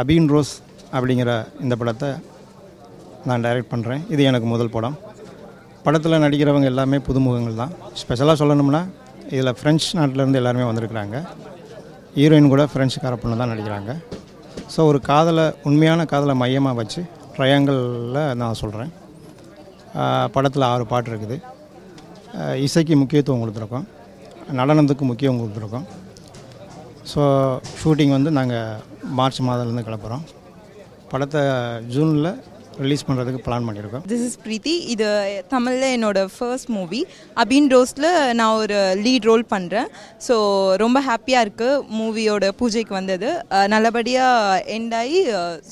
அபீன் rose அப்படிங்கிற இந்த படத்தை நான் டைரக்ட் பண்ணுறேன் இது எனக்கு முதல் படம். படத்தில் நடிக்கிறவங்க எல்லாமே புதுமுகங்கள் தான். ஸ்பெஷலாக சொல்லணும்னா இதில் ஃப்ரெஞ்ச் நாட்டிலேருந்து எல்லாருமே வந்திருக்கிறாங்க. ஹீரோயின் கூட ஃப்ரெஞ்சுக்கார பொண்ணு தான் நடிக்கிறாங்க. ஸோ ஒரு காதலை உண்மையான காதலை மையமாக வச்சு ட்ரையாங்கிளில் நான் சொல்கிறேன் படத்தில் ஆறு பாட்டு இருக்குது. இசைக்கு முக்கியத்துவம் கொடுத்துருக்கோம். நடனத்துக்கு முக்கியம் கொடுத்துருக்கோம். ஸோ ஷூட்டிங் வந்து நாங்கள் மார்ச் மாதத்துலேருந்து கிளப்புறோம் படத்தை ஜூனில் ரிலீஸ் பண்ணுறதுக்கு பிளான் பண்ணியிருக்கோம். திஸ் இஸ் பிரீத்தி இது தமிழில் என்னோட ஃபர்ஸ்ட் மூவி அபின் ரோஸ்டில் நான் ஒரு லீட் ரோல் பண்ணுறேன் ஸோ ரொம்ப ஹாப்பியாக இருக்குது மூவியோட பூஜைக்கு வந்தது. நல்லபடியாக எண்ட் ஆகி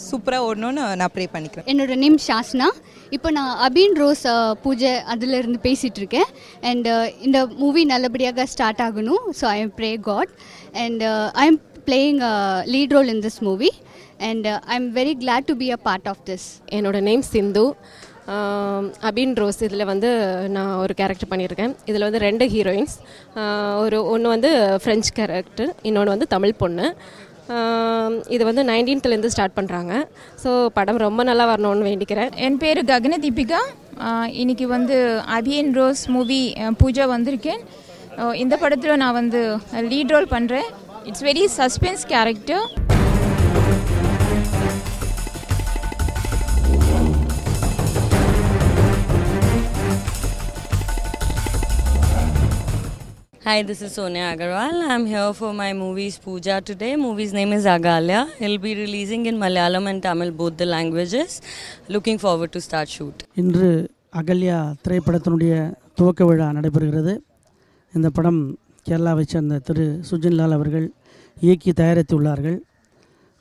சூப்பராக ஓடணும்னு நான் ப்ரே பண்ணிக்கிறேன். என்னோட நேம் ஷாஸ்னா. இப்போ நான் அபின் ரோஸ் பூஜை அதிலிருந்து பேசிகிட்டு இருக்கேன். அண்ட் இந்த மூவி நல்லபடியாக ஸ்டார்ட் ஆகணும். So I am pray God and I am playing lead role in this movie and I am very glad to be a part of this என்னோட நேம் சிந்து. அபின் ரோஸ் இதில் வந்து நான் ஒரு கேரக்டர் பண்ணியிருக்கேன். இதில் வந்து ரெண்டு ஹீரோயின்ஸ் ஒரு ஒன்று வந்து ஃப்ரெஞ்ச் கேரக்டர் இன்னொன்று வந்து தமிழ் பொண்ணு. இது வந்து நைன்டீன்த்துலேருந்து ஸ்டார்ட் பண்ணுறாங்க ஸோ படம் ரொம்ப நல்லா வரணும்னு வேண்டிக்கிறேன். என் பேர் ககன தீபிகா. ஆஹ் இன்னைக்கு வந்து அபியன் ரோஸ் மூவி பூஜா வந்திருக்கேன். இந்த படத்தில் நான் வந்து லீட் ரோல் பண்ணுறேன் it's very suspense character Hi, this is Sonia Agarwal. I'm here for my movie's Puja today. Movie's name is Agalya. It'll be releasing in Malayalam and Tamil, both the languages. Looking forward to start shoot. இன்று அகல்யா திரைப்படத்தினுடைய துவக்க விழா நடைபெறுகிறது இந்த படம் கேரளாவைச் சேர்ந்த திரு சுஜின்லால் அவர்கள் இயக்கி தயாரித்துள்ளார்கள்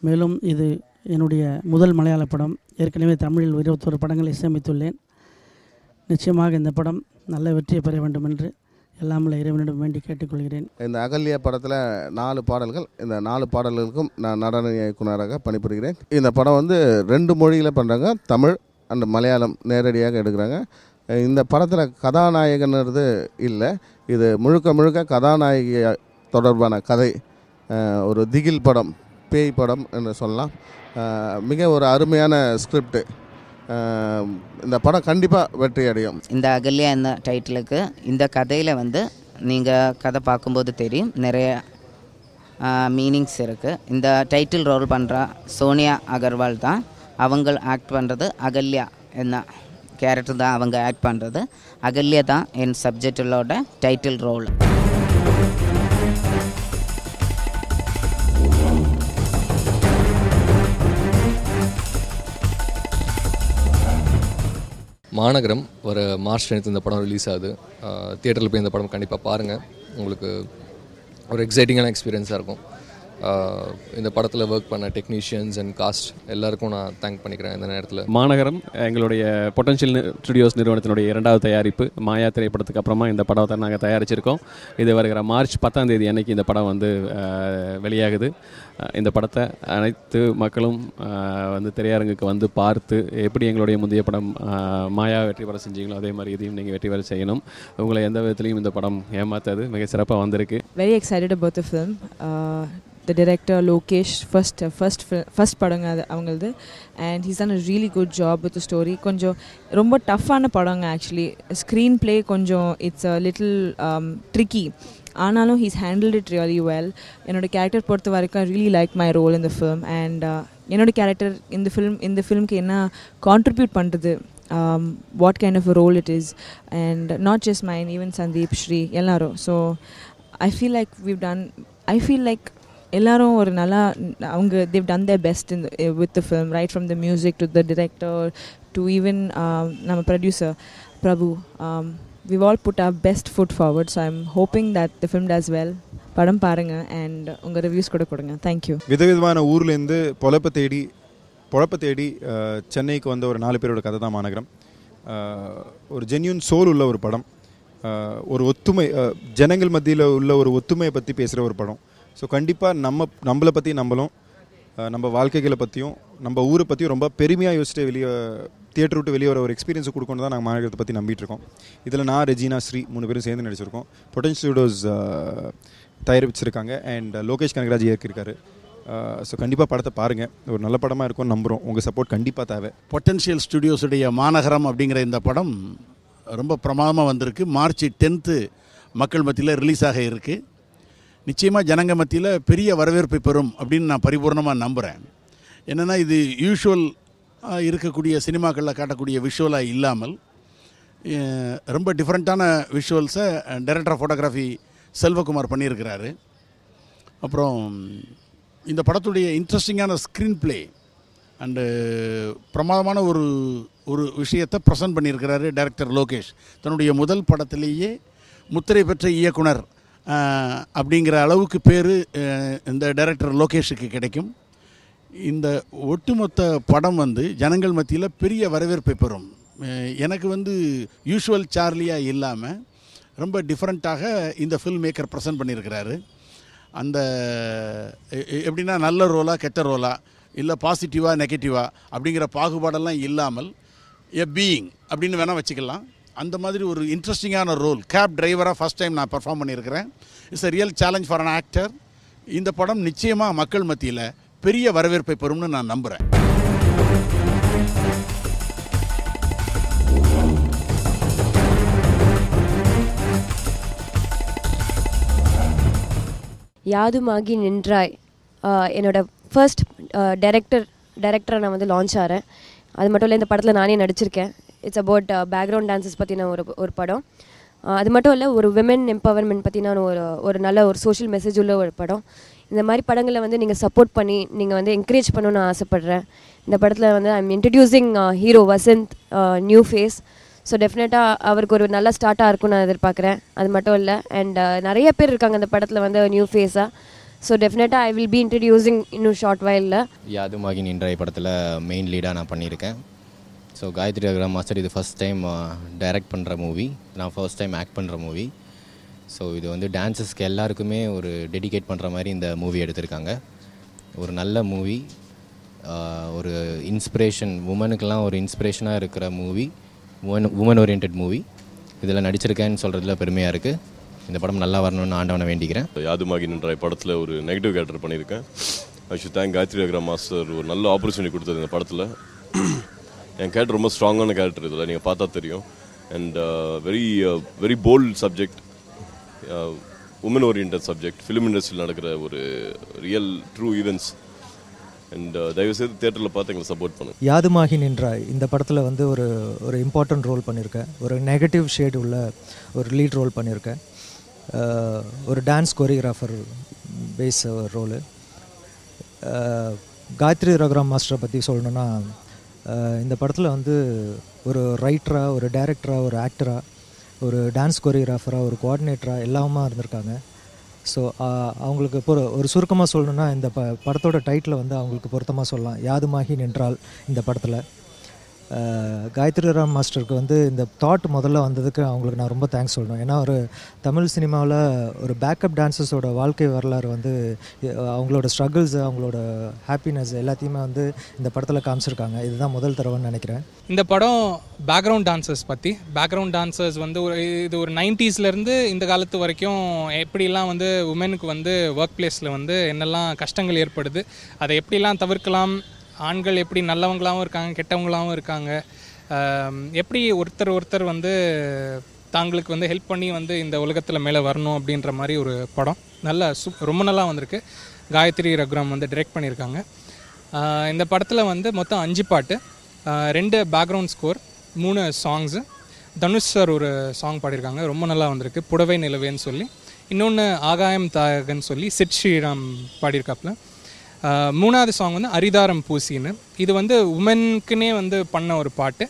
மேலும் இது என்னுடைய முதல் மலையாள படம் ஏற்கனவே தமிழில் இருபத்தொரு படங்களை இசையமைத்துள்ளேன் நிச்சயமாக இந்த படம் நல்ல வெற்றியை பெற வேண்டும் என்று எல்லாமல்ல இறைவனிடம் வேண்டி கேட்டுக்கொள்கிறேன். இந்த அகல்யா படத்தில் நாலு பாடல்கள் இந்த நாலு பாடல்களுக்கும் நான் நடன இயக்குனராக பணிபுரிகிறேன். இந்த படம் வந்து ரெண்டு மொழியில் பண்ணுறாங்க தமிழ் அண்ட் மலையாளம் நேரடியாக எடுக்கிறாங்க. இந்த படத்தில் கதாநாயகன்றது இல்லை இது முழுக்க முழுக்க கதாநாயகி தொடர்பான கதை. ஒரு திகில் படம் பேய் படம் என்று சொல்லலாம். மிக ஒரு அருமையான ஸ்கிரிப்ட் இந்த படம் கண்டிப்பாக வெற்றி அடையும் இந்த அகல்யா என்ன டைட்டிலுக்கு இந்த கதையில் வந்து நீங்கள் கதை பார்க்கும்போது தெரியும். நிறைய மீனிங்ஸ் இருக்குது இந்த டைட்டில் ரோல் பண்ணுற சோனியா அகர்வால் தான் அவங்க ஆக்ட் பண்ணுறது அகல்யா என்ன கேரக்டர் தான் அவங்க ஆக்ட் பண்ணுறது அகல்யா தான் என் சப்ஜெக்டிலோட டைட்டில் ரோல் மாநகரம் வர மார்ச் டென்த் இந்த படம் ரிலீஸ் ஆகுது. தியேட்டரில் போய் இந்த படம் கண்டிப்பாக பாருங்கள் உங்களுக்கு ஒரு எக்ஸைட்டிங்கான எக்ஸ்பீரியன்ஸாக இருக்கும். இந்த படத்தில் ஒர்க் பண்ண டெக்னீஷியன்ஸ் அண்ட் காஸ்ட் எல்லாருக்கும் நான் தேங்க் பண்ணிக்கிறேன் இந்த நேரத்தில். மாநகரம் எங்களுடைய பொட்டன்ஷியல் ஸ்டுடியோஸ் நிறுவனத்தினுடைய இரண்டாவது தயாரிப்பு மாயா திரைப்படத்துக்கு அப்புறமா இந்த படத்தை நாங்கள் தயாரிச்சிருக்கோம். இது வருகிற மார்ச் பத்தாம் தேதி அன்னைக்கு இந்த படம் வந்து வெளியாகுது. இந்த படத்தை அனைத்து மக்களும் வந்து திரையரங்குக்கு வந்து பார்த்து எப்படி எங்களுடைய முந்தைய படம் மாயா வெற்றி பெற செஞ்சீங்களோ அதே மாதிரி இதையும் நீங்கள் வெற்றி பெற செய்யணும். உங்களை எந்த விதத்துலையும் இந்த படம் ஏமாத்தாது. மிக சிறப்பாக வந்திருக்கு. Very excited about the film. The the director Lokesh, first uh, first first படங்க அது அவங்களது and he's on a really good job with story கொஞ்சம் ரொம்ப டஃப்பான படங்க ஆக்சுவலி ஸ்க்ரீன் ப்ளே கொஞ்சம் இட்ஸ் அ லிட்டில் ட்ரிக்கி ஆனாலும் he's handled it really well என்னோடய கேரக்டர் பொறுத்த வரைக்கும் ரியலி லைக் மை ரோல் இந்த ஃபிலிம் அண்ட் என்னோடய கேரக்டர் இந்த ஃபிலிம் இந்த ஃபிலிம்க்கு என்ன கான்ட்ரிபியூட் பண்ணுறது what kind of role it is and not just mine even Sandeep Sri எல்லாரும் so I feel like we've done I feel like எல்லாரும் ஒரு நல்லா அவங்க தேவ் டன் their பெஸ்ட் இந்த with with right from the music to music to to even to um, நம்ம producer Prabhu we we've all put our best foot forward so i'm hoping that the film does well. படம் பாருங்க and உங்கள் reviews கூட கொடுங்க. Thank you விதவிதமான ஊர்லேருந்து பொழப்ப தேடி பொழப்ப தேடி சென்னைக்கு வந்த ஒரு நாலு பேரோட கதை தான் மாநகரம். ஒரு ஜென்யூன் சோல் உள்ள ஒரு படம். ஒரு ஒத்துமை ஜனங்கள் மத்தியில் உள்ள ஒரு ஒத்துமையை பற்றி பேசுகிற ஒரு படம். ஸோ கண்டிப்பாக நம்ம நம்மளை பற்றி நம்மளும் நம்ம வாழ்க்கைகளை பற்றியும் நம்ம ஊரை பற்றியும் ரொம்ப பெருமையாக யோசிச்சுட்டு வெளியே தியேட்டர் விட்டு வெளியே வர ஒரு எக்ஸ்பீரியன்ஸ் கொடுக்கணும் தான் நாங்கள் மாநகரத்தை பற்றி நம்பிட்டு இருக்கோம். இதில் நான் ரெஜினா ஸ்ரீ மூணு பேரும் சேர்ந்து நடிச்சிருக்கோம். பொட்டன்ஷியல் ஸ்டூடியோஸ் தயாரிச்சிருக்காங்க. அண்ட் லோகேஷ் கனகராஜ் இயக்கியிருக்காரு. ஸோ கண்டிப்பாக படத்தை பாருங்கள் ஒரு நல்ல படமாக இருக்கும்னு நம்புகிறோம் உங்கள் சப்போர்ட் கண்டிப்பாக தேவை. பொட்டன்ஷியல் ஸ்டுடியோஸுடைய மாநகரம் அப்படிங்கிற இந்த படம் ரொம்ப பிரமாதமாக வந்திருக்கு. மார்ச் டென்த்து மக்கள் மத்தியில் ரிலீஸ் ஆக இருக்குது நிச்சயமாக ஜனங்க மத்தியில் பெரிய வரவேற்பை பெறும் அப்படின்னு நான் பரிபூர்ணமாக நம்புகிறேன் என்னென்னா இது யூஷுவல் இருக்கக்கூடிய சினிமாக்களில் காட்டக்கூடிய விஷுவலாக இல்லாமல் ரொம்ப டிஃப்ரெண்ட்டான விஷுவல்ஸை டைரக்டர் ஆஃப் ஃபோட்டோகிராஃபி செல்வகுமார் பண்ணியிருக்கிறாரு. அப்புறம் இந்த படத்துடைய இன்ட்ரெஸ்டிங்கான ஸ்க்ரீன் ப்ளே அண்டு பிரமாதமான ஒரு ஒரு விஷயத்தை ப்ரெசன்ட் பண்ணியிருக்கிறாரு டைரக்டர் லோகேஷ். தன்னுடைய முதல் படத்திலேயே முத்திரை பெற்ற இயக்குனர் அப்படிங்கிற அளவுக்கு பேர் இந்த டைரக்டர் லோகேஷுக்கு கிடைக்கும். இந்த ஒட்டுமொத்த படம் வந்து ஜனங்கள் மத்தியில் பெரிய வரவேற்பை பெறும். எனக்கு வந்து யூஷுவல் சார்லியாக இல்லாமல் ரொம்ப டிஃப்ரெண்ட்டாக இந்த ஃபில்ம் மேக்கர் ப்ரெசென்ட் பண்ணியிருக்கிறாரு. அந்த எப்படின்னா நல்ல ரோலா கெட்ட ரோலா இல்லை பாசிட்டிவாக நெகட்டிவாக அப்படிங்கிற பாகுபாடெல்லாம் இல்லாமல் எ பீயிங் அப்படின்னு வேணால் வச்சுக்கலாம். அந்த மாதிரி ஒரு இன்ட்ரெஸ்டிங்கான ரோல் கேப் டிரைவராக ஃபஸ்ட் டைம் நான் பெர்ஃபார்ம் பண்ணியிருக்கிறேன். It's a real challenge for an actor இந்த படம் நிச்சயமாக மக்கள் மத்தியில் பெரிய வரவேற்பை பெறும்னு நான் நம்புகிறேன் யாதுமாகி நின்றாய். என்னோட ஃபர்ஸ்ட் டைரக்டர் டைரக்டராக நான் வந்து லான்ச் ஆகிறேன் அது மட்டும் இல்லை இந்த படத்தில் நானே நடிச்சிருக்கேன். இட்ஸ் அபவுட் பேக்ரவுண்ட் டான்சஸ் பற்றின ஒரு ஒரு படம். Uh, அது மட்டும் இல்லை ஒரு விமன் எம்பவர்மெண்ட் பற்றின ஒரு ஒரு நல்ல ஒரு சோஷியல் மெசேஜ் உள்ள ஒரு படம். இந்த மாதிரி படங்களை வந்து நீங்கள் சப்போர்ட் பண்ணி நீங்கள் வந்து என்கரேஜ் பண்ணணும்னு ஆசைப்பட்றேன். இந்த படத்தில் வந்து I'm introducing hero Vasanth new face so டெஃபினட்டாக அவருக்கு ஒரு நல்ல ஸ்டார்ட்டாக இருக்கும்னு நான் எதிர்பார்க்குறேன். அது மட்டும் இல்லை அண்ட் uh, நிறைய பேர் இருக்காங்க அந்த படத்தில் வந்து நியூ ஃபேஸாக ஸோ டெஃபினட்டாக ஐ வில் பி இன்ட்ரடியூசிங் இன்னும் ஷார்ட் வயலில் யாதுமாகி இன்றைய படத்தில் மெயின் லீடாக நான் பண்ணியிருக்கேன். ஸோ காயத்ரி அகரம் மாஸ்டர் இது ஃபஸ்ட் டைம் டைரக்ட் பண்ணுற மூவி நான் ஃபர்ஸ்ட் டைம் ஆக்ட் பண்ணுற மூவி ஸோ இது வந்து டான்ஸஸ்க்கு எல்லாருக்குமே ஒரு டெடிகேட் பண்ணுற மாதிரி இந்த மூவி எடுத்திருக்காங்க. ஒரு நல்ல மூவி uh, ஒரு இன்ஸ்பிரேஷன் உமனுக்கெல்லாம் ஒரு இன்ஸ்பிரேஷனாக இருக்கிற movie woman woman orient movie இதில் நடிச்சிருக்கேன்னு சொல்கிறதுல பெருமையாக இருக்குது இந்த படம் நல்லா வரணும்னு ஆண்டவனை வேண்டிக்கிறேன். யாதுமாகி நின்றாய் படத்தில் ஒரு நெகட்டிவ் கேரக்டர் பண்ணியிருக்கேன். ஐ ஷுட் தேங்க் காயத்ரி அக்ரா மாஸ்டர் ஒரு நல்ல ஆப்பர்ச்சுனிட்டி கொடுத்தது இந்த படத்தில். என் கேரக்டர் ரொம்ப ஸ்ட்ராங்கான கேரக்டர் இதில் நீங்கள் பார்த்தா தெரியும். And very very bold subject woman orient subject film இண்டஸ்ட்ரியில் நடக்கிற ஒரு ரியல் ட்ரூ ஈவெண்ட்ஸ் அண்ட் தயவுசெய்து தேட்டரில் பார்த்து எங்களை சப்போர்ட் பண்ணுங்க. யாதுமாகி நின்றாய் இந்த படத்தில் வந்து ஒரு ஒரு இம்பார்ட்டன்ட் ரோல் பண்ணியிருக்கேன் ஒரு நெகட்டிவ் ஷேட் உள்ள ஒரு லீட் ரோல் பண்ணியிருக்கேன் uh, ஒரு dance choreographer base role Gayathri Raghuram மாஸ்டரை பற்றி சொல்லணுன்னா இந்த படத்தில் வந்து ஒரு ரைட்டராக ஒரு டைரக்டராக ஒரு ஆக்டராக ஒரு டான்ஸ் கொரியோகிராஃபராக ஒரு கோஆர்டினேட்டராக எல்லாமே இருந்திருக்காங்க. ஸோ அவங்களுக்கு பொ ஒரு சுருக்கமாக சொல்லணுன்னா இந்த ப படத்தோட டைட்டில் வந்து அவங்களுக்கு பொருத்தமாக சொல்லலாம். யாதுமாகி நின்றால் இந்த படத்தில். காயத்ரி ராம் மாஸ்டருக்கு வந்து இந்த தாட் முதல்ல வந்ததுக்கு அவங்களுக்கு நான் ரொம்ப தேங்க்ஸ் சொல்லணும். ஏன்னா ஒரு தமிழ் சினிமாவில் ஒரு பேக்கப் டான்ஸர்ஸோட வாழ்க்கை வரலாறு வந்து அவங்களோட ஸ்ட்ரகிள்ஸ் அவங்களோட ஹாப்பினஸ் எல்லாத்தையுமே வந்து இந்த படத்தில் காமிச்சிருக்காங்க. இதுதான் முதல் தடவைன்னு நினைக்கிறேன். இந்த படம் பேக்ரவுண்ட் டான்சர்ஸ் பற்றி பேக்ரவுண்ட் டான்சர்ஸ் வந்து ஒரு இது ஒரு நைன்டிஸ்லேருந்து இந்த காலத்து வரைக்கும் எப்படிலாம் வந்து உமனுக்கு வந்து ஒர்க் பிளேஸில் வந்து என்னெல்லாம் கஷ்டங்கள் ஏற்படுது அதை எப்படிலாம் தவிர்க்கலாம் ஆண்கள் எப்படி நல்லவங்களாகவும் இருக்காங்க கெட்டவங்களாகவும் இருக்காங்க எப்படி ஒருத்தர் ஒருத்தர் வந்து தாங்களுக்கு வந்து ஹெல்ப் பண்ணி வந்து இந்த உலகத்தில் மேலே வரணும் அப்படின்ற மாதிரி ஒரு படம். நல்லா சு ரொம்ப நல்லா வந்திருக்கு. காயத்ரி ரகுராம் வந்து டிரெக்ட் பண்ணியிருக்காங்க. இந்த படத்தில் வந்து மொத்தம் அஞ்சு பாட்டு. ரெண்டு பேக்ரவுண்ட் ஸ்கோர் மூணு சாங்ஸு தனுஷ் சார் ஒரு சாங் பாடியிருக்காங்க. ரொம்ப நல்லா வந்திருக்கு. புடவை நிலவேன்னு சொல்லி. இன்னொன்று ஆகாயம் தாகன்னு சொல்லி சிட் ஸ்ரீராம் பாடியிருக்காப்புல. மூணாவது சாங் வந்து அரிதாரம் பூசின்னு. இது வந்து உமனுக்குன்னே வந்து பண்ண ஒரு பாட்டு.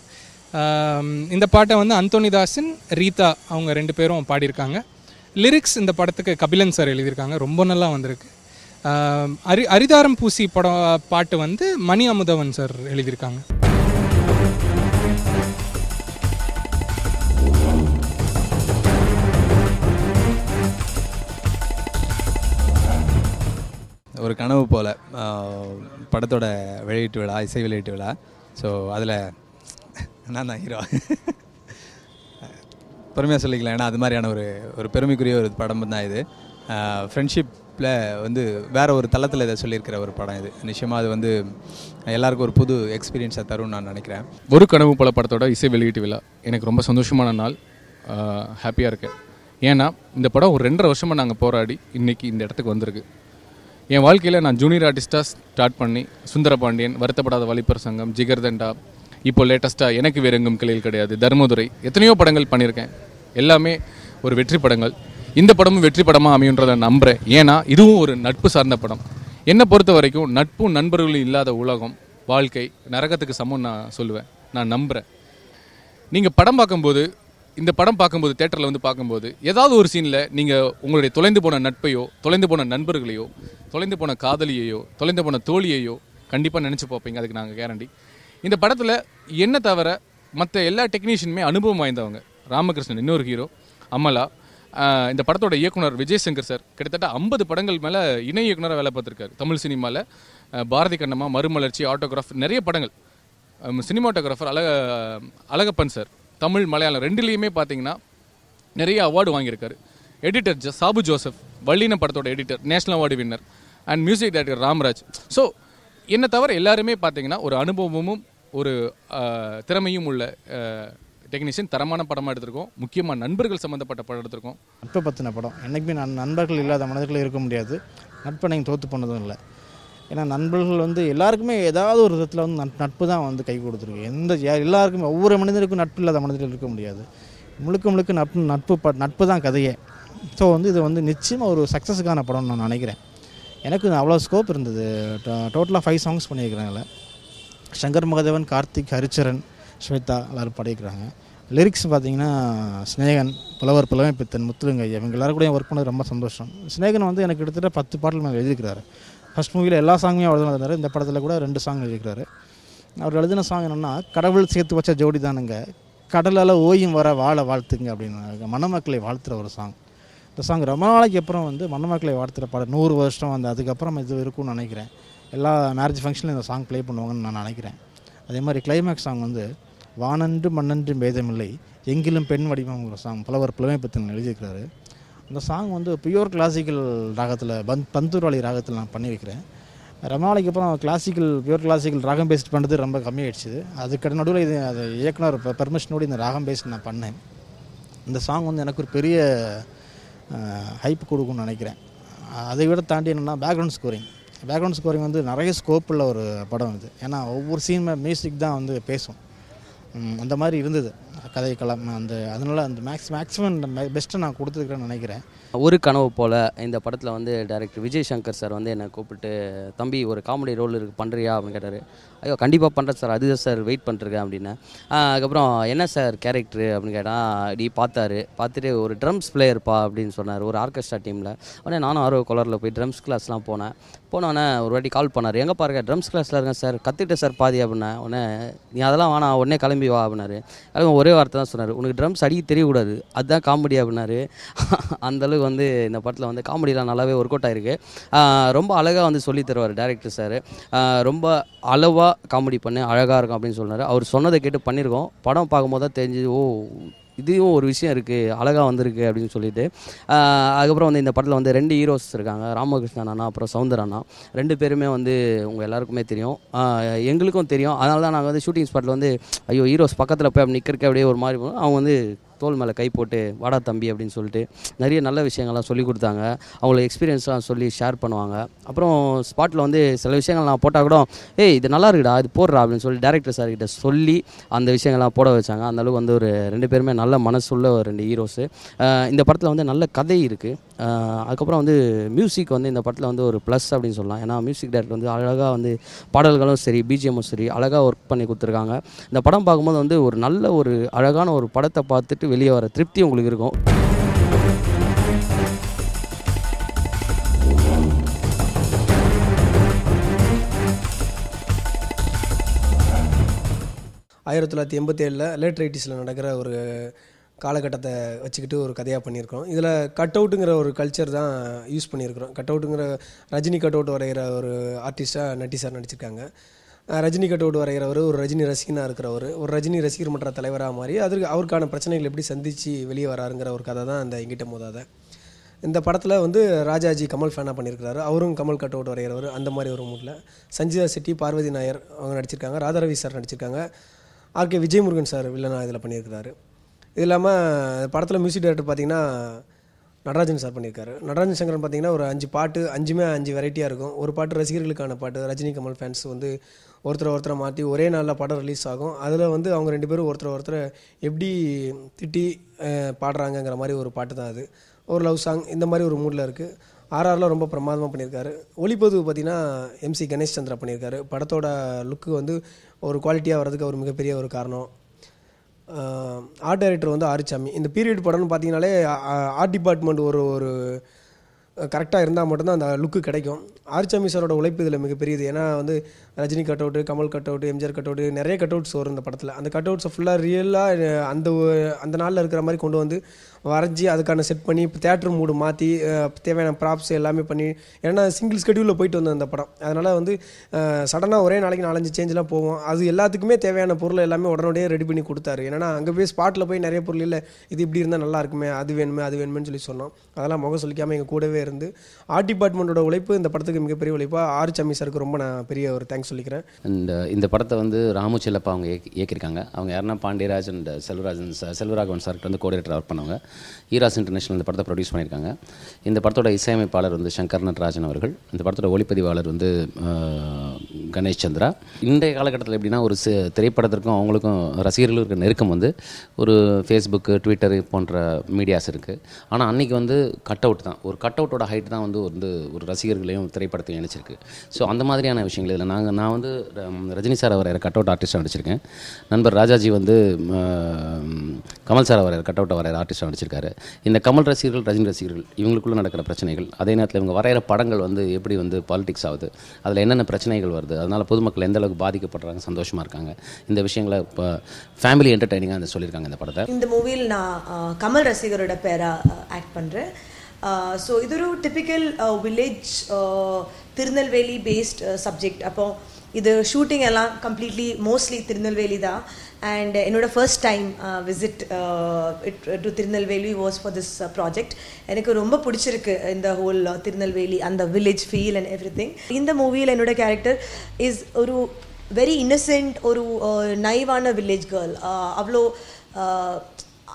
இந்த பாட்டை வந்து அந்தோனிதாசன் ரீதா அவங்க ரெண்டு பேரும் பாடியிருக்காங்க. லிரிக்ஸ் இந்த படத்துக்கு கபிலன் சார் எழுதியிருக்காங்க. ரொம்ப நல்லா வந்திருக்கு. அரி அரிதாரம் பூசி படம் பாட்டு வந்து மணி அமுதவன் சார் எழுதியிருக்காங்க. ஒரு கனவு போல் படத்தோட வெளியீட்டு விழா இசை வெளியீட்டு விழா. ஸோ அதில் நான் தான் ஹீரோ பெருமையாக சொல்லிக்கலாம். ஏன்னா அது மாதிரியான ஒரு ஒரு பெருமைக்குரிய ஒரு படம் தான் இது. ஃப்ரெண்ட்ஷிப்பில் வந்து வேறு ஒரு தளத்தில் இதை சொல்லியிருக்கிற ஒரு படம் இது. நிச்சயமாக அது வந்து எல்லாருக்கும் ஒரு புது எக்ஸ்பீரியன்ஸை தரும்னு நான் நினைக்கிறேன். ஒரு கனவு போல படத்தோட இசை வெளியீட்டு விழா. எனக்கு ரொம்ப சந்தோஷமான நாள். ஹாப்பியாக இருக்கேன் ஏன்னா இந்த படம் ஒரு ரெண்டரை வருஷமாக நாங்கள் போராடி இன்றைக்கி இந்த இடத்துக்கு வந்திருக்கு. என் வாழ்க்கையில் நான் ஜூனியர் ஆர்டிஸ்ட்டாக ஸ்டார்ட் பண்ணி சுந்தரபாண்டியன் வருத்தப்படாத வழிப்பர் சங்கம் ஜிகர்தண்டா இப்போ லேட்டஸ்ட்டாக எனக்கு வேறு எங்கும் கிளையில் கிடையாது. தர்மதுரை எத்தனையோ படங்கள் பண்ணியிருக்கேன். எல்லாமே ஒரு வெற்றி படங்கள். இந்த படமும் வெற்றி படமாக அமையுன்றதை நம்புகிறேன் ஏன்னா இதுவும் ஒரு நட்பு சார்ந்த படம். என்னை பொறுத்த வரைக்கும் நட்பும் நண்பர்களும் இல்லாத உலகம் வாழ்க்கை நரகத்துக்கு சமம் நான் சொல்லுவேன். நான் நம்புகிறேன் நீங்கள் படம் பார்க்கும்போது இந்த படம் பார்க்கும்போது தேட்டரில் வந்து பார்க்கும்போது ஏதாவது ஒரு சீனில் நீங்கள் உங்களுடைய தொலைந்து போன நட்பையோ தொலைந்து போன நண்பர்களையோ தொலைந்து போன காதலியையோ தொலைந்து போன தோழியையோ கண்டிப்பாக நினச்சி பார்ப்பீங்க அதுக்கு நாங்கள் கேரண்டி இந்த படத்தில் என்ன தவிர மற்ற எல்லா டெக்னீஷியனுமே அனுபவம் வாய்ந்தவங்க. ராமகிருஷ்ணன் இன்னொரு ஹீரோ அமலா. இந்த படத்தோட இயக்குனர் விஜய் சங்கர் சார் கிட்டத்தட்ட ஐம்பது படங்கள் மேலே இணை இயக்குனராக வேலை பார்த்துருக்காரு. தமிழ் சினிமாவில் பாரதி கண்ணம்மா மறுமலர்ச்சி ஆட்டோகிராஃப் நிறைய படங்கள். சினிமாட்டோகிராஃபர் அழக அழகப்பன் சார் தமிழ் மலையாளம் ரெண்டுலேயுமே பார்த்தீங்கன்னா நிறைய அவார்டு வாங்கியிருக்காரு. எடிட்டர் ஜ சாபு ஜோசப் வள்ளின படத்தோட editor national award winner and music director Ramraj. So என்னை தவிர எல்லாருமே பார்த்தீங்கன்னா ஒரு அனுபவமும் ஒரு திறமையும் உள்ள டெக்னீஷியன் தரமான படமாக எடுத்திருக்கோம். முக்கியமாக நண்பர்கள் சம்மந்தப்பட்ட படம் எடுத்திருக்கோம். நட்பை பற்றின படம். என்றைக்குமே நான் நண்பர்கள் இல்லாத மனதில் இருக்க முடியாது. நட்பை நீங்கள் தோற்று போனதும் இல்லை. ஏன்னா நண்பர்கள் வந்து எல்லாருக்குமே ஏதாவது ஒரு விதத்தில் வந்து நட் நட்பு தான் வந்து கை கொடுத்துருக்கு. எந்த எல்லாருக்குமே ஒவ்வொரு மனிதருக்கும் நட்பு இல்லாத மனிதர்கள் இருக்க முடியாது. முழுக்க முழுக்க நட்பு நட்பு ப நட்பு தான் கதையே. ஸோ வந்து இது வந்து நிச்சயமாக ஒரு சக்ஸஸுக்கான படம்னு நான் நினைக்கிறேன். எனக்கு அவ்வளோ ஸ்கோப் இருந்தது. டோட்டலாக ஃபைவ் சாங்ஸ் பண்ணியிருக்கிறாங்கள சங்கர் மகாதேவன் கார்த்திக் ஹரிச்சரன் ஸ்வேதா எல்லோரும் பாடியிருக்கிறாங்க. லிரிக்ஸ் பார்த்தீங்கன்னா ஸ்னேகன் புலவர் புலவன் பித்தன் முத்துலுங்க ஐயா இவங்க எல்லாரும் கூட ஒர்க் பண்ணது ரொம்ப சந்தோஷம். ஸ்னேகன் வந்து எனக்கு கிட்டத்தட்ட பத்து பாடல் மேலே எழுதியிருக்கிறாரு. ஃபர்ஸ்ட் மூவியில் எல்லா சாங்குமே அவர் தான் இந்த படத்தில் கூட ரெண்டு சாங் எழுதிக்கிறாரு அவர் எழுதின சாங் என்னென்னா கடவுள் சேர்த்து வச்ச ஜோடி தானுங்க. கடலால் ஓயும் வர வாழ வாழ்த்துங்க அப்படின்னு மணமக்களை வாழ்த்துற ஒரு சாங் இந்த சாங் ரொம்ப நாளைக்கு அப்புறம் வந்து மணமக்களை வாழ்த்துற படம். நூறு வருஷம் வந்து அதுக்கப்புறம் இது இருக்கும்னு நினைக்கிறேன். எல்லா மேரேஜ் ஃபங்க்ஷனில் இந்த சாங் ப்ளே பண்ணுவாங்கன்னு நான் நினைக்கிறேன். அதே மாதிரி கிளைமேக்ஸ் சாங் வந்து வானன்று மண்ணன்று பேதமில்லை எங்கிலும் பெண் வடிவம்ங்கிற சாங் புலவர் புலமை பத்தின் எழுதியிருக்கிறாரு. அந்த சாங் வந்து பியூர் கிளாசிக்கல் ராகத்தில் பந்த் பந்தூர்வாளி ராகத்தில் நான் பண்ணி வைக்கிறேன். ரொம்ப நாளைக்கு அப்புறம் கிளாசிக்கல் பியூர் கிளாசிக்கல் ராகம் பேஸ்ட் பண்ணுறது ரொம்ப கம்மியாயிடுச்சு. அதுக்கு நடுவில் இது அது இயக்குனர் பெர்மிஷனோடு இந்த ராகம் பேஸ்ட் நான் பண்ணேன். இந்த சாங் வந்து எனக்கு ஒரு பெரிய ஹைப் கொடுக்கும்னு நினைக்கிறேன். அதை விட தாண்டி என்னென்னா பேக்ரவுண்ட் ஸ்கோரிங் பேக்ரவுண்ட் ஸ்கோரிங் வந்து நிறைய ஸ்கோப் உள்ள ஒரு படம் இது. ஏன்னா ஒவ்வொரு சீனுமே மியூசிக் தான் வந்து பேசும். அந்த மாதிரி இருந்தது. கதை களம் அந்த அதனால் அந்த மேக்ஸ் மேக்ஸிமம் பெஸ்ட்டை நான் கொடுத்துருக்குறேன்னு நினைக்கிறேன். ஒரு கனவு போல் இந்த படத்தில் வந்து டைரக்டர் விஜய் சங்கர் சார் வந்து என்னை கூப்பிட்டு தம்பி ஒரு காமெடி ரோல் இருக்கு பண்ணுறியா அப்படின்னு கேட்டார். ஐயோ கண்டிப்பாக பண்ணுறேன் சார் அதுதான் சார் வெயிட் பண்ணிருக்கேன் அப்படின்னு. அதுக்கப்புறம் என்ன சார் கேரக்டர் அப்படின்னு கேட்டால் நீ பார்த்தாரு. பார்த்துட்டு ஒரு ட்ரம்ஸ் பிளேயர்ப்பா அப்படின்னு சொன்னார் ஒரு ஆர்கெஸ்ட்ரா டீமில் உடனே நானும் ஆர்வ கொலரில் போய் ட்ரம்ஸ் கிளாஸ்லாம் போனேன். போனோடனே ஒரு வாட்டி கால் பண்ணார். எங்கே பாருங்க ட்ரம்ஸ் கிளாஸில் இருக்கேன் சார் கற்றுக்கிட்டேன் சார் பாதி அப்படின்னா உடனே நீ அதெல்லாம் வேணாம். உடனே கிளம்பி வா அப்படின்னாரு. கிளம்பி ஒரே வார்த்தை தான் சொன்னார். உனக்கு ட்ரம்ஸ் அடிக்க தெரியக்கூடாது. அதுதான் காமெடி அப்படின்னாரு. அந்தளவு அளவுக்கு வந்து இந்த படத்தில் வந்து காமெடிலாம் நல்லாவே ஒர்க் அவுட் ஆயிருக்கு. ரொம்ப அழகாக வந்து சொல்லி தருவார் டேரக்டர் சார். ரொம்ப அளவாக காமெடி பண்ணு அழகாக இருக்கும் அப்படின்னு சொன்னார். அவர் சொன்னதை கேட்டு பண்ணியிருக்கோம் படம் பார்க்கும்போது தான் தெரிஞ்சு ஓ இதுவும் ஒரு விஷயம் இருக்குது அழகாக வந்திருக்கு அப்படின்னு சொல்லிட்டு. அதுக்கப்புறம் வந்து இந்த படத்தில் வந்து ரெண்டு ஹீரோஸ் இருக்காங்க ராமகிருஷ்ணன் அண்ணா அப்புறம் சவுந்தர் அண்ணா. ரெண்டு பேருமே வந்து உங்கள் எல்லாருக்குமே தெரியும். எங்களுக்கும் தெரியும். அதனால தான் நாங்கள் வந்து ஷூட்டிங் ஸ்பாட்டில் வந்து ஐயோ ஹீரோஸ் பக்கத்தில் போய் அப்படி நிற்கிறக்க அப்படியே ஒரு மாதிரி அவங்க வந்து தோல் மேலே கை போட்டு வாடா தம்பி அப்படின்னு சொல்லிட்டு நிறைய நல்ல விஷயங்கள்லாம் சொல்லி கொடுத்தாங்க. அவங்களுக்கு எக்ஸ்பீரியன்ஸ்லாம் சொல்லி ஷேர் பண்ணுவாங்க. அப்புறம் ஸ்பாட்டில் வந்து சில விஷயங்கள் நான் போட்டால் கூட ஏய் இது நல்லா இருக்குடா இது போடுறா அப்படின்னு சொல்லி டேரக்டர் சார் கிட்ட சொல்லி அந்த விஷயங்கள்லாம் போட வச்சாங்க. அந்த அளவுக்கு வந்து ஒரு ரெண்டு பேருமே நல்ல மனசுள்ள ஒரு ரெண்டு ஹீரோஸு இந்த படத்தில் வந்து நல்ல கதை இருக்குது அதுக்கப்புறம் வந்து மியூசிக் வந்து இந்த படத்தில் வந்து ஒரு ப்ளஸ் அப்படின்னு சொல்லலாம். ஏன்னா மியூசிக் டேரக்டர் வந்து அழகாக வந்து பாடல்களும் சரி பிஜிஎம்மும் சரி அழகாக ஒர்க் பண்ணி கொடுத்துருக்காங்க. இந்த படம் பார்க்கும்போது வந்து ஒரு நல்ல ஒரு அழகான ஒரு படத்தை பார்த்துட்டு வெளியே வர திருப்தி உங்களுக்கு இருக்கும். ஆயிரத்தி தொள்ளாயிரத்தி எண்பத்தேழில் லேட் நடக்கிற ஒரு காலகட்டத்தை வச்சுக்கிட்டு ஒரு கதையாக பண்ணியிருக்கிறோம். இதில் கட் அவுட்டுங்கிற ஒரு கல்ச்சர் தான் யூஸ் பண்ணியிருக்கிறோம். கட் அவுட்டுங்கிற ரஜினி கட் அவுட் வரைகிற ஒரு ஆர்டிஸ்ட்டாக நட்டி சார் நடிச்சிருக்காங்க. ரஜினி கட் வரைகிறவர் ஒரு ரஜினி ரசிகனாக இருக்கிறவர் ஒரு ரஜினி ரசிகர் மன்ற தலைவராக மாறி அதற்கு அவருக்கான பிரச்சனைகள் எப்படி சந்தித்து வெளியே வராருங்கிற ஒரு கதை தான் அந்த எங்கிட்ட மோதாத. இந்த படத்தில் வந்து ராஜாஜி கமல் ஃபேனாக பண்ணியிருக்கிறாரு. அவரும் கமல் கட் வரைகிறவர் அந்த மாதிரி ஒரு மூடில் சஞ்சிதா செட்டி பார்வதி நாயர் அவங்க நடிச்சிருக்காங்க. ராதாரவி சார் நடிச்சிருக்காங்க. ஆர்கே விஜயமுருகன் சார் வில்லனாக இதில் பண்ணியிருக்கிறாரு. இது இல்லாமல் படத்தில் மியூசிக் டைரக்டர் பார்த்திங்கன்னா நடராஜன் சார் பண்ணியிருக்காரு. நடராஜன் சங்கரன் பார்த்தீங்கன்னா ஒரு அஞ்சு பாட்டு அஞ்சுமே அஞ்சு வெரைட்டியாக இருக்கும். ஒரு பாட்டு ரசிகர்களுக்கான பாட்டு ரஜினி கமல் ஃபேன்ஸ் வந்து ஒருத்தரை ஒருத்தரை மாற்றி ஒரே நாளில் படம் ரிலீஸ் ஆகும். அதில் வந்து அவங்க ரெண்டு பேரும் ஒருத்தரை ஒருத்தரை எப்படி திட்டி பாடுறாங்கங்கிற மாதிரி ஒரு பாட்டு தான் அது. ஒரு லவ் சாங் இந்த மாதிரி ஒரு மூடில் இருக்குது ஆர்ஆரில் ரொம்ப பிரமாதமாக பண்ணியிருக்காரு. ஒளிப்பதிவு பார்த்தீங்கன்னா எம்சி கணேஷ் சந்திரா பண்ணியிருக்காரு. படத்தோட லுக்கு வந்து ஒரு குவாலிட்டியாக வர்றதுக்கு ஒரு மிகப்பெரிய ஒரு காரணம். ஆர்ட் டைரக்டர் வந்து ஆரிச்சாமி. இந்த பீரியட் படம்னு பார்த்தீங்கனாலே ஆர்ட் டிபார்ட்மெண்ட் ஒரு ஒரு கரெக்டாக இருந்தால் மட்டும்தான் அந்த லுக்கு கிடைக்கும். ஆரிச்சாமி சாரோட உழைப்பு இதில் மிகப்பெரியது. ஏன்னா வந்து Rajini cut out Kamal cut out MGR cut out நிறைய கட் அவுட்ஸ் வரும் இந்த படத்தில். அந்த கட் அவுட்ஸை ஃபுல்லாக ரியலாக அந்த அந்த நாளில் இருக்கிற மாதிரி கொண்டு வந்து வரைஞ்சி அதுக்கான செட் பண்ணி இப்போ தேட்டர் மூடு மாற்றி தேவையான ப்ராப்ஸ் எல்லாமே பண்ணி ஏன்னா சிங்கிள் ஸ்கெடியூலில் போயிட்டு வந்தேன் அந்த படம். அதனால் வந்து சடனாக ஒரே நாளைக்கு நாலஞ்சு சேஞ்செலாம் போவோம் அது எல்லாத்துக்குமே தேவையான பொருள் எல்லாமே உடனடியே ரெடி பண்ணி கொடுத்தாரு. ஏன்னா அங்கே போய் ஸ்பாட்டில் போய் நிறைய பொருள் இல்லை இது இப்படி இருந்தால் நல்லா இருக்குமே அது வேணுமே அது வேணுமேன்னு சொல்லி சொன்னோம். அதெல்லாம் முகம் சொல்லிக்காமல் எங்கள் கூடவே இருந்து ஆர்ட் டிபார்ட்மெண்ட்டோட உழைப்பு இந்த படத்துக்கு மிகப்பெரிய உழைப்பாக ஆர் சாமி சாருக்கு ரொம்ப நான் பெரிய ஒரு தேங்க்ஸ் சொல்லிக்கிறேன். இந்த இந்த படத்தை வந்து ராமு செல்லப்பா அவங்க இயக்கியிருக்காங்க. அவங்க யாருன்னா பாண்டியராஜ் அண்ட் செல்வராஜன் சார் செல்வராகவன் சார்கிட்ட வந்து கோஆர்டினேட்டர் ஒர்க் பண்ணவங்க. ஈராஸ் இன்டர்நேஷனல் இந்த படத்தை ப்ரொடியூஸ் பண்ணியிருக்காங்க. இந்த படத்தோட இசையமைப்பாளர் வந்து சங்கர் நடராஜன் அவர்கள் இந்த படத்தோட ஒளிப்பதிவாளர் வந்து கணேஷ் சந்திரா. இன்றைய காலகட்டத்தில் எப்படின்னா ஒரு சி- திரைப்படத்திற்கும் அவங்களுக்கும் ரசிகர்களும் இருக்க நெருக்கம் வந்து ஒரு ஃபேஸ்புக்கு ட்விட்டரு போன்ற மீடியாஸ் இருக்குது ஆனால் அன்றைக்கி வந்து கட் அவுட் தான். ஒரு கட் அவுட்டோட ஹைட் தான் வந்து வந்து ஒரு ரசிகர்களையும் திரைப்படத்தையும் இணைச்சிருக்கு. ஸோ அந்த மாதிரியான விஷயங்கள் இதில் நாங்கள் நான் வந்து ரஜினி சார் அவர் கட் அவுட் ஆர்டிஸ்டாக நடிச்சிருக்கேன். நண்பர் ராஜாஜி வந்து கமல் சார் அவர் கட் அவுட் அவர் ஆர்டிஸ்டாக வச்சுருக்காரு. இந்த கமல் ரசிகர்கள் ரஜினி ரசிகர்கள் இவங்களுக்குள்ள நடக்கிற பிரச்சனைகள் அதே நேரத்தில் இவங்க வரைகிற படங்கள் வந்து எப்படி வந்து பாலிடிக்ஸ் ஆகுது அதில் என்னென்ன பிரச்சனைகள் வருது அதனால் பொதுமக்கள் எந்த அளவுக்கு பாதிக்கப்படுறாங்க சந்தோஷமாக இருக்காங்க இந்த விஷயங்களை இப்போ ஃபேமிலி என்டர்டைனிங்காக அந்த சொல்லியிருக்காங்க இந்த படத்தை. இந்த மூவியில் நான் கமல் ரசிகரோட பேராக ஆக்ட் பண்ணுறேன் ஸோ இது ஒரு typical village Tirunelveli based subject அப்போ இது ஷூட்டிங் எல்லாம் கம்ப்ளீட்லி மோஸ்ட்லி திருநெல்வேலி தான். அண்ட் uh, என்னோட first time visit to Tirunelveli was for this project எனக்கு ரொம்ப பிடிச்சிருக்கு இந்த ஹோல் திருநெல்வேலி uh, அந்த வில்லேஜ் ஃபீல் அண்ட் எவ்ரி இந்த மூவியில் என்னோட கேரக்டர் இஸ் ஒரு வெரி இன்னசென்ட் ஒரு நைவான வில்லேஜ் கேர்ள் அவ்வளோ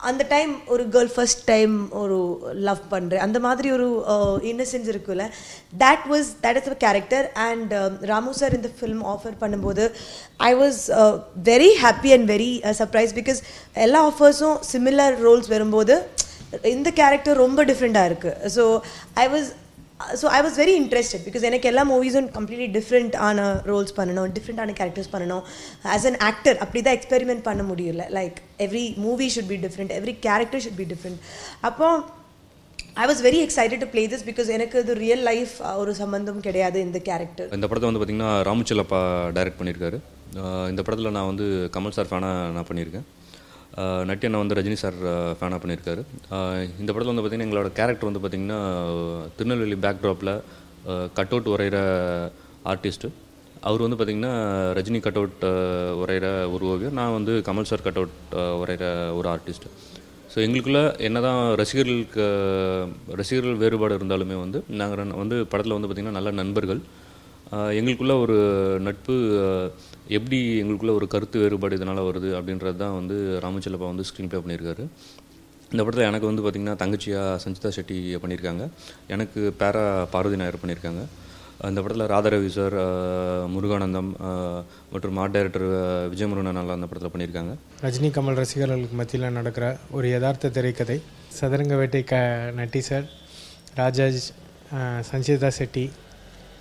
அந்த டைம் ஒரு கேர்ள் ஃபர்ஸ்ட் டைம் ஒரு லவ் பண்ணுறேன் அந்த மாதிரி ஒரு uh, இன்னசென்ஸ் இருக்குல்ல. That was that is a character and Ramu sir இந்த ஃபிலிம் ஆஃபர் பண்ணும்போது I was very happy and very surprise because எல்லா ஆஃபர்ஸும் சிமிலர் ரோல்ஸ் வரும்போது இந்த கேரக்டர் ரொம்ப டிஃப்ரெண்ட்டாக இருக்குது so I was so I was very interested because எனக்கு எல்லா மூவிஸும் கம்ப்ளீட்லி டிஃப்ரெண்ட் ஆன ரோல்ஸ் பண்ணணும் டிஃப்ரெண்டான கேரக்டர்ஸ் பண்ணணும். ஆஸ் அன் ஆக்டர் அப்படி தான் எக்ஸ்பெரிமெண்ட் பண்ண முடியல. Like every movie should be different every character should be different அப்போ I was very excited to play this because எனக்கு இது ரியல் லைஃப் ஒரு சம்மந்தம் கிடையாது இந்த கேரக்டர் இந்த படத்தை வந்து பார்த்திங்கன்னா ராமுச்செல்லப்பா டைரக்ட் பண்ணியிருக்காரு இந்த படத்தில் நான் வந்து கமல் சார் ஃபேனாக நான் பண்ணியிருக்கேன். நட்டி அண்ணா வந்து ரஜினி சார் ஃபேனாக பண்ணியிருக்காரு. இந்த படத்தில் வந்து பார்த்திங்கன்னா எங்களோட கேரக்டர் வந்து பார்த்திங்கன்னா திருநெல்வேலி பேக்ட்ராப்பில் கட் அவுட் வரைகிற ஆர்டிஸ்ட்டு அவர் வந்து பார்த்திங்கன்னா ரஜினி கட் அவுட் வரைகிற ஒரு ஓவியர். நான் வந்து கமல் சார் கட் அவுட் வரைகிற ஒரு ஆர்டிஸ்ட்டு ஸோ எங்களுக்குள்ள என்னதான் ரசிகர்களுக்கு ரசிகர்கள் வேறுபாடு இருந்தாலுமே வந்து நாங்கள் வந்து படத்தில் வந்து பார்த்திங்கன்னா நல்ல நண்பர்கள். எங்களுக்குள்ள ஒரு நட்பு எப்படி எங்களுக்குள்ள ஒரு கருத்து வேறுபாடு இதனால் வருது அப்படின்றது தான் வந்து ராமச்சலப்பா வந்து ஸ்க்ரீன் ப்ளே பண்ணியிருக்காரு. இந்த படத்தில் எனக்கு வந்து பார்த்திங்கன்னா தங்கச்சியாக சஞ்சிதா செட்டி பண்ணியிருக்காங்க. எனக்கு பேரா பார்வதி நாயர் பண்ணியிருக்காங்க. அந்த படத்தில் ராதாரவி சார் முருகானந்தம் மற்றும் ஆர்ட் டைரக்டர் விஜயமுருகன் நல்லா அந்த படத்தில் பண்ணியிருக்காங்க. ரஜினி கமல் ரசிகர்களுக்கு மத்தியில் நடக்கிற ஒரு யதார்த்த திரைக்கதை. சதுரங்க வேட்டை க நட்டி சார் ராஜாஜ் சஞ்சிதா செட்டி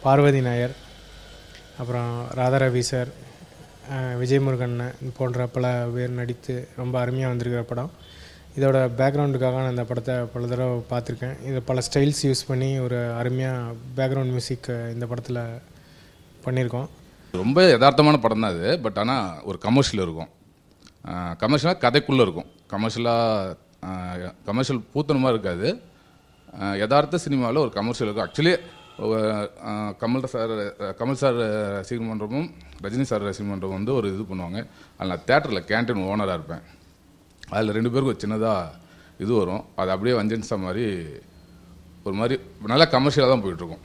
பார்வதி நாயர் அப்புறம் ராதாரவி சார் விஜயமுருகன் போன்ற பல பேர் நடித்து ரொம்ப அருமையாக வந்திருக்கிற படம். இதோட பேக்ரவுண்டுக்காக நான் இந்த படத்தை பல தடவை பார்த்துருக்கேன். இதை பல ஸ்டைல்ஸ் யூஸ் பண்ணி ஒரு அருமையாக பேக்ரவுண்ட் மியூசிக் இந்த படத்தில் பண்ணியிருக்கோம். ரொம்ப யதார்த்தமான படம் தான் அது. பட் ஆனால் ஒரு கமர்ஷியல் இருக்கும். கமர்ஷியலாக கதைக்குள்ளே இருக்கும். கமர்ஷியலாக கமர்ஷியல் பூத்தனமாக இருக்காது. யதார்த்த சினிமாவில் ஒரு கமர்ஷியல் இருக்கும். Actually Kamal sir Kamal sir ரசிகர் மன்றமும் ரஜினி சார் ரசிகர் மன்றம் வந்து ஒரு இது பண்ணுவாங்க. அதில் நான் தேட்டரில் கேன்டீன் ஓனராக இருப்பேன். அதில் ரெண்டு பேருக்கும் ஒரு சின்னதாக இது வரும். அது அப்படியே வஞ்சன்ஸா மாதிரி ஒரு மாதிரி நல்லா கமர்ஷியலாக தான் போயிட்டுருக்கும்.